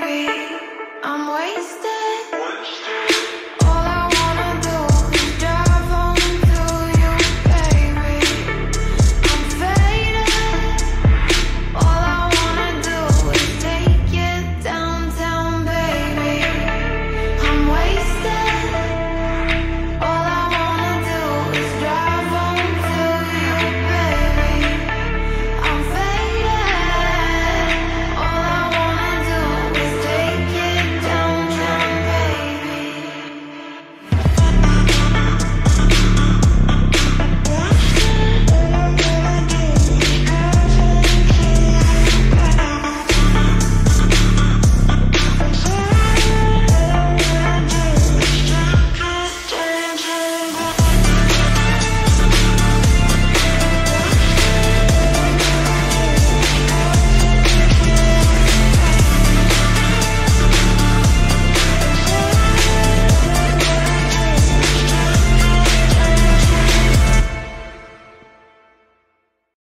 baby.